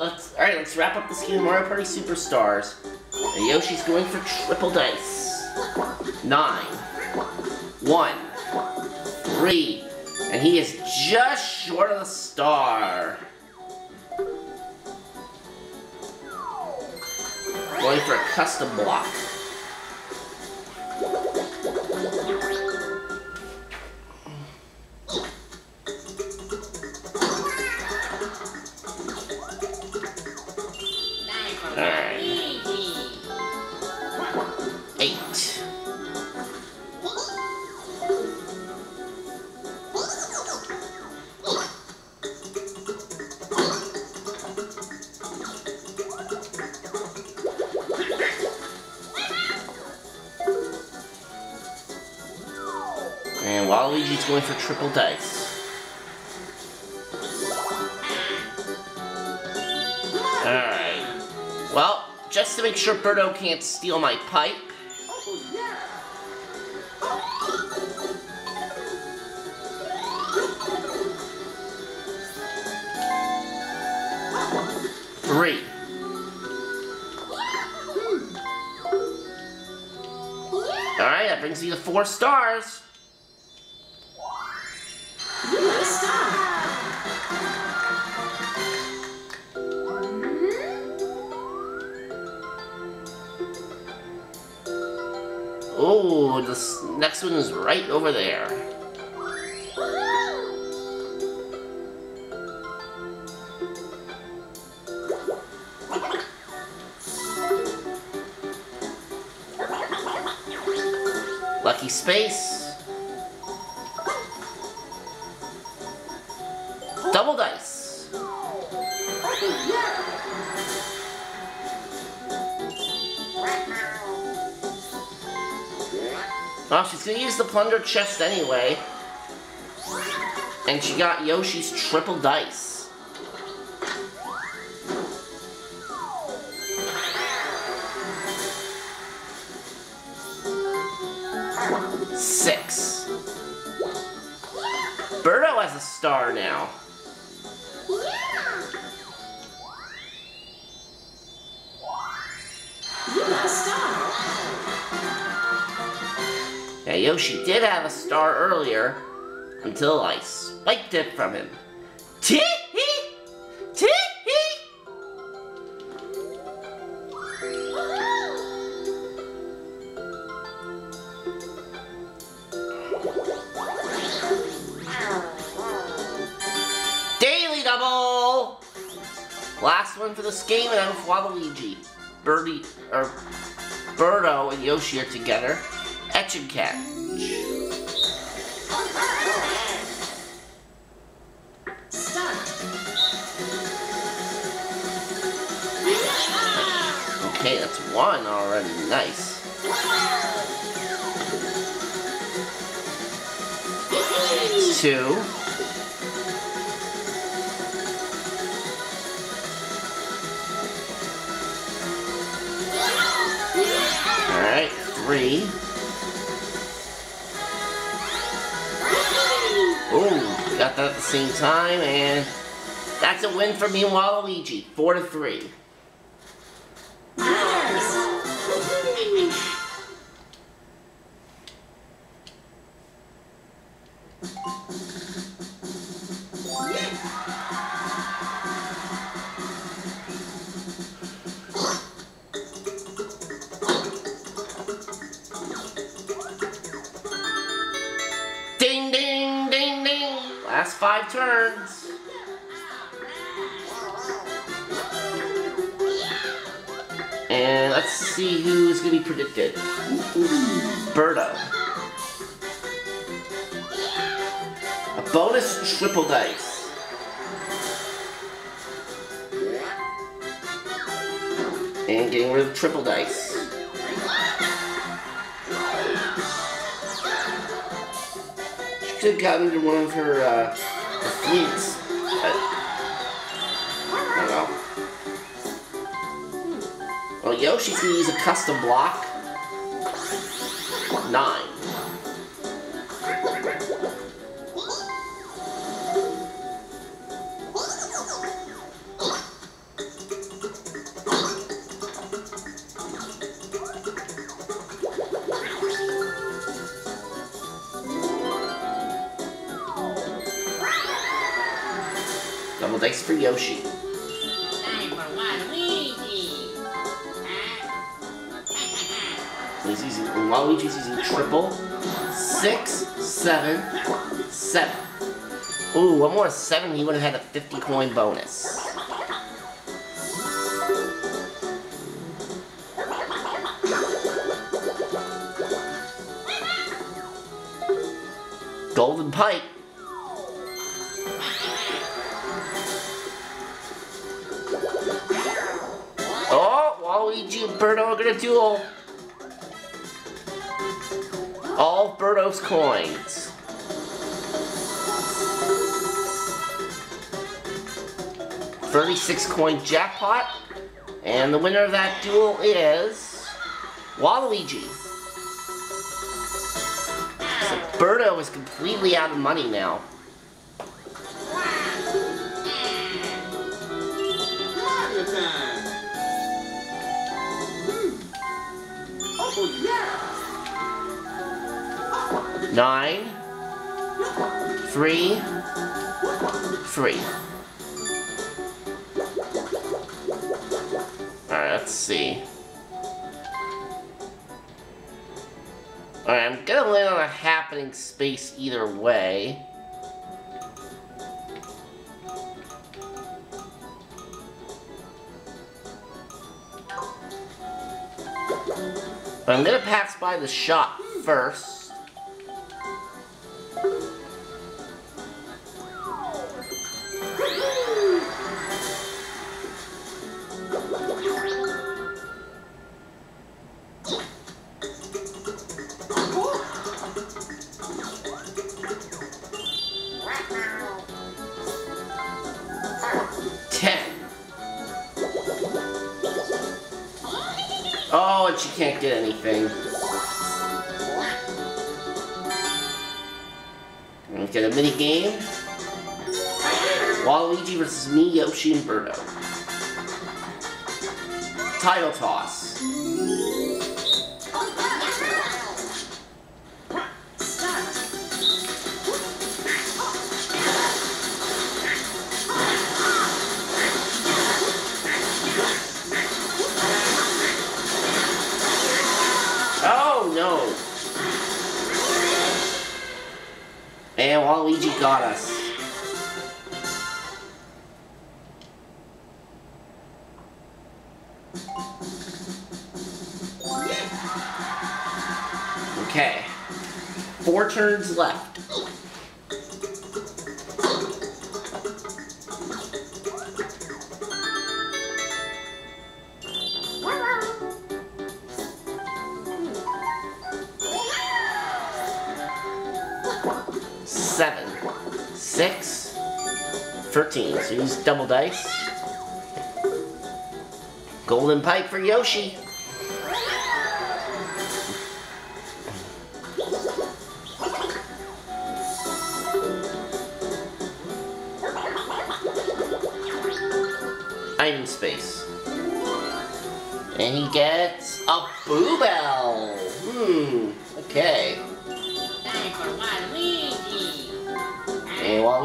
let's all right. Let's wrap up this game of Mario Party Superstars. And Yoshi's going for triple dice. Nine, one, three, and he is just short of the star. Going for a custom block. Waluigi's going for triple dice. Alright. Well, just to make sure Birdo can't steal my pipe. Three. Alright, that brings me to four stars. Oh, this next one is right over there. Lucky space. Well, she's gonna use the plunder chest anyway. And she got Yoshi's triple dice. Six. Birdo has a star now. Yoshi did have a star earlier until I spiked it from him. Tee hee! Tee hee! Daily double! Last one for this game, and I'm Waluigi. Birdie, or Birdo and Yoshi are together. Etch and catch. Okay, that's one already. Nice. Two. Three. at the same time, and that's a win for me and Waluigi, 4 to 3. Last five turns. And let's see who's going to be predicted. Birdo. A bonus triple dice. And getting rid of triple dice. Have gotten into one of her, uh. But, know. Well, Yoshi's gonna use a custom block. Nine. Dice for Yoshi. Time for Waluigi. He's using Waluigi's using triple. Six, seven, seven. Ooh, one more seven, he would have had a 50 coin bonus. Golden Pipe. And Birdo are gonna duel. All Birdo's coins. Thirty-six coin jackpot, and the winner of that duel is Waluigi. So Birdo is completely out of money now. Nine, three, three. Alright, let's see. Alright, I'm gonna land on a happening space either way. But I'm gonna pass by the shop first. Get anything. Okay, the mini game. Waluigi versus me, Yoshi, and Birdo. Title toss. And Waluigi got us. Okay. Four turns left. Seven. Six. Thirteen. So use double dice. Golden pipe for Yoshi. Item space. And he gets a Boo Bell. Hmm. Okay.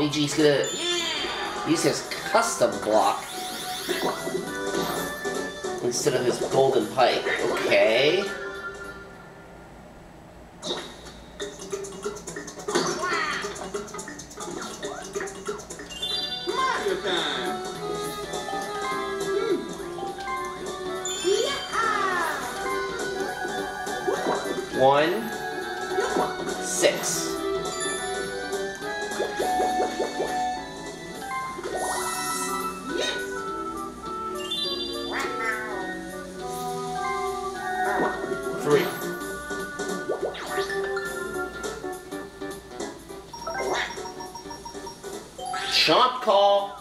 And Waluigi's gonna use his custom block instead of his golden pipe. Okay. Chomp call.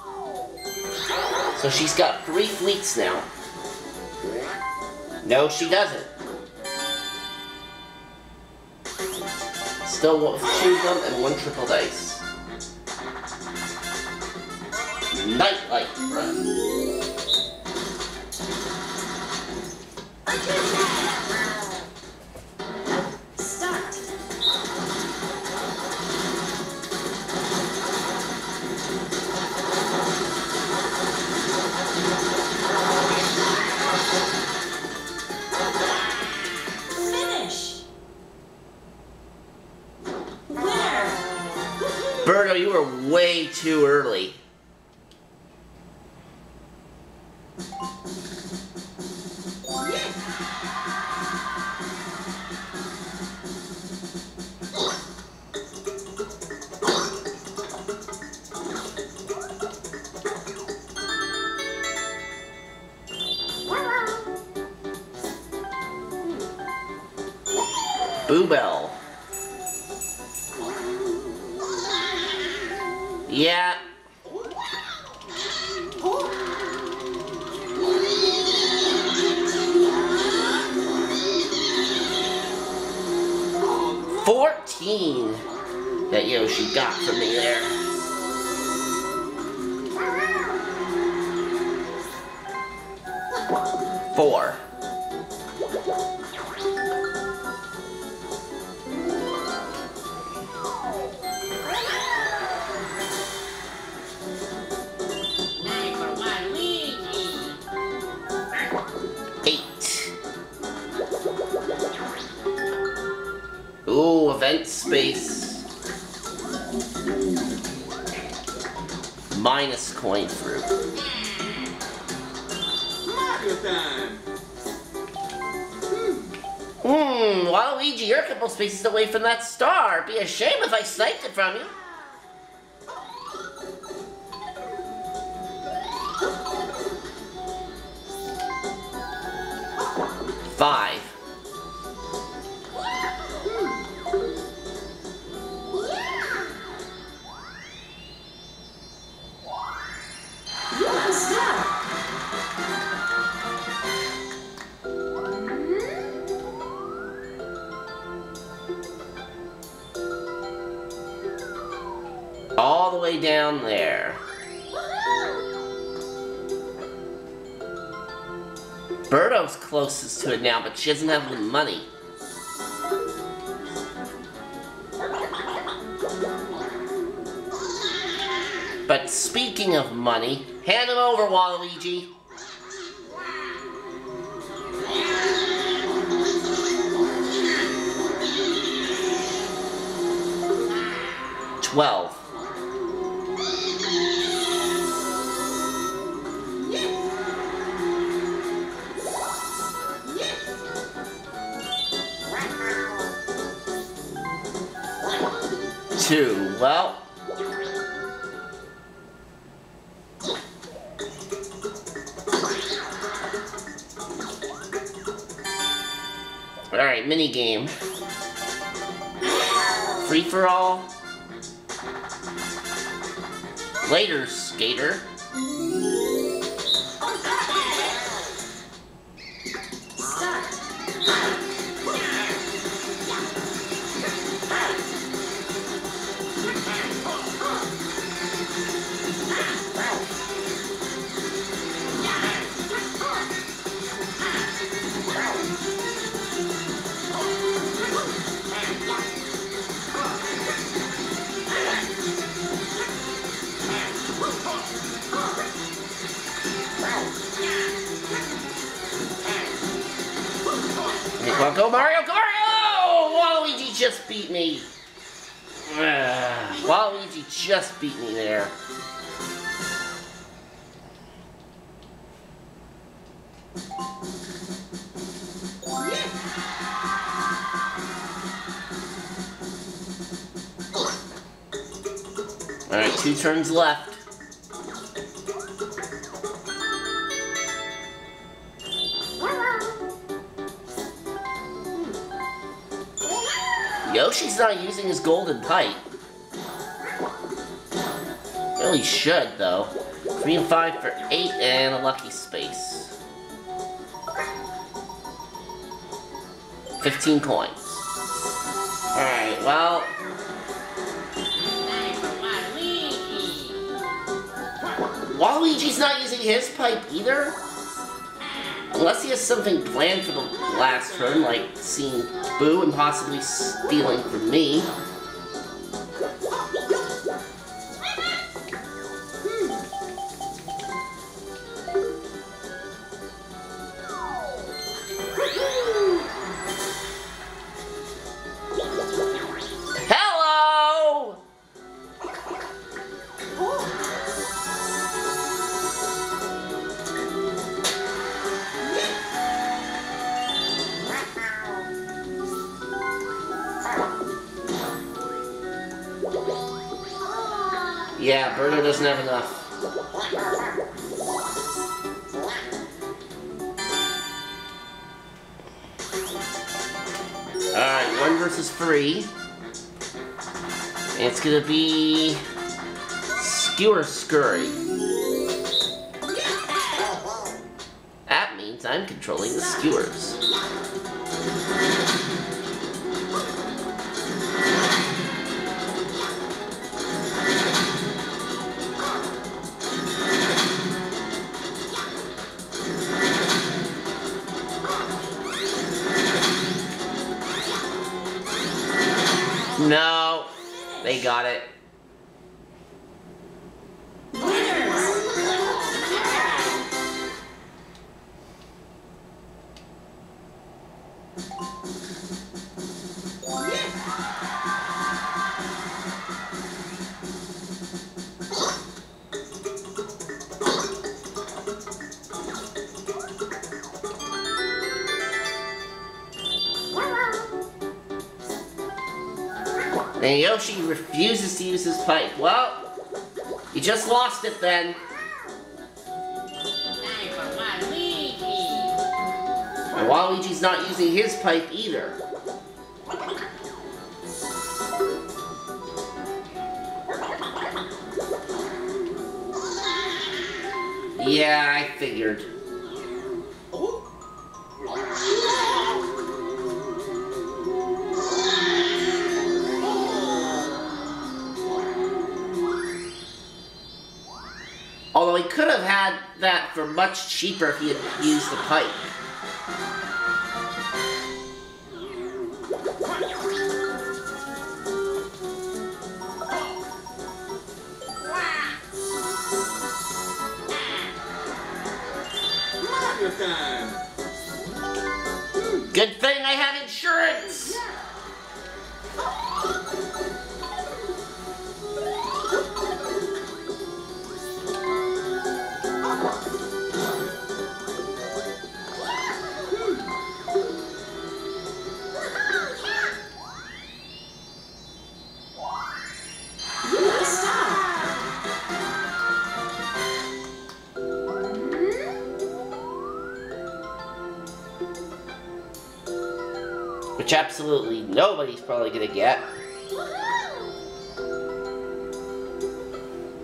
So she's got three fleets now. No, she doesn't. Still one, them and one triple dice. Nightlight breath. Birdo, you were way too early. 14 that Yoshi got from me there. Four. Ooh, event space. Minus coin fruit. Time. Hmm, Waluigi, you're a couple spaces away from that star. Be a shame if I sniped it from you. Five. Way down there. Birdo's closest to it now, but she doesn't have the money. But speaking of money, hand him over, Waluigi. Twelve. Well. Alright, mini game. Free for all. Later, skater. Come go Mario Kart! Oh, Waluigi just beat me. Ah, Waluigi just beat me there. Alright, two turns left. Yoshi's not using his golden pipe. Really should, though. Three and five for eight and a lucky space. Fifteen coins. Alright, well, Waluigi's not using his pipe either. Unless he has something planned for the last turn, like seeing Boo and possibly stealing from me. Skewer Scurry. That means I'm controlling the skewers. No, they got it. And Yoshi refuses to use his pipe. Well, you just lost it then. And Waluigi's not using his pipe either. Yeah, I figured. Although he could have had that for much cheaper if he had used the pipe. Which absolutely nobody's probably gonna get.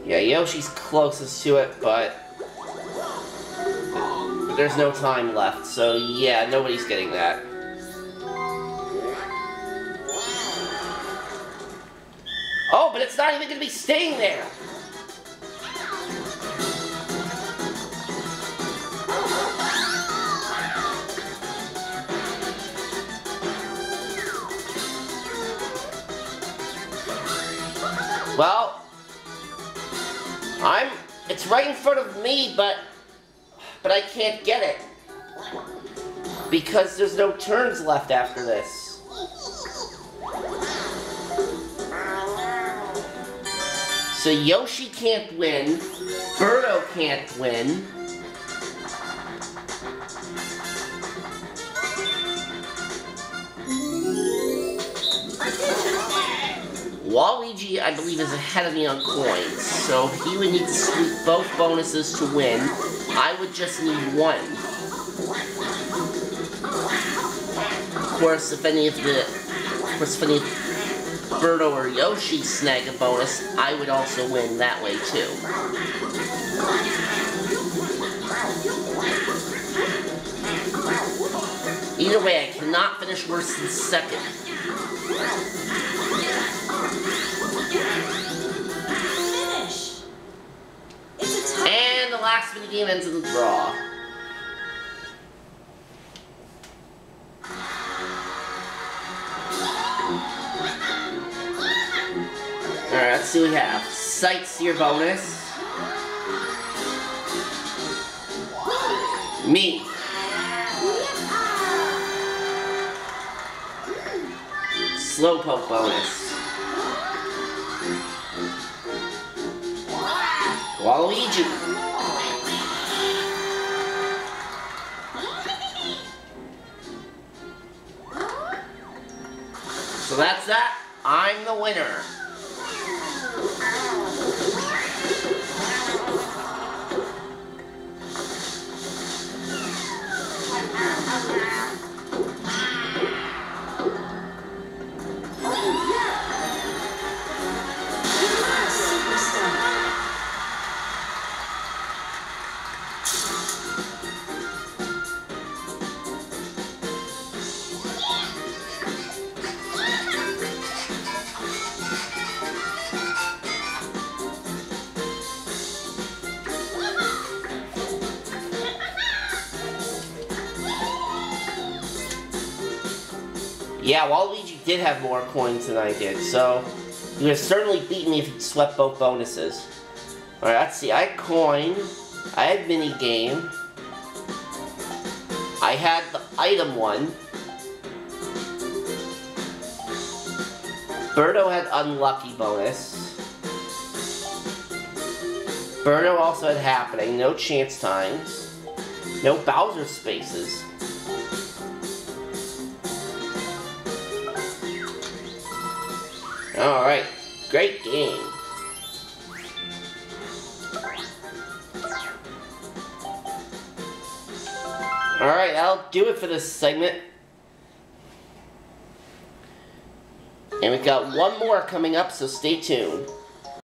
Yeah, Yoshi's closest to it, but... but there's no time left, so yeah, nobody's getting that. Oh, but it's not even gonna be staying there! It's right in front of me, but but I can't get it because there's no turns left after this. So Yoshi can't win. Birdo can't win. I believe, is ahead of me on coins, so he would need to sweep both bonuses to win. I would just need one. Of course, if any of the, of course, if any of Birdo or Yoshi snag a bonus, I would also win that way too. Either way, I cannot finish worse than second. And the last mini game ends in a draw. Alright, let's see what we have. Sightseer bonus. Me. Slowpoke bonus. i'll leave you So that's that. I'm the winner. Thank. Yeah, Waluigi did have more coins than I did, so he would have certainly beaten me if he swept both bonuses. Alright, let's see. I had coin. I had mini game. I had the item one. Birdo had unlucky bonus. Birdo also had happening. No chance times. No Bowser spaces. Alright, great game. Alright, I'll do it for this segment. And we've got one more coming up, so stay tuned.